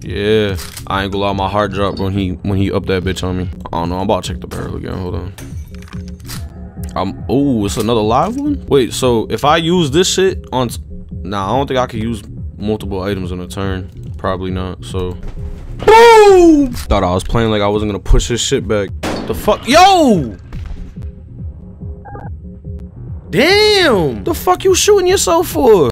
Yeah, I ain't gonna lie, my heart dropped when he when he up that bitch on me. I don't know, I'm about to check the barrel again. Hold on. I'm oh, it's another live one. Wait, so if I use this shit on, nah, I don't think I could use multiple items in a turn. Probably not. So, boom. Thought I was playing like I wasn't gonna push this shit back. The fuck, yo. Damn! The fuck you shooting yourself for?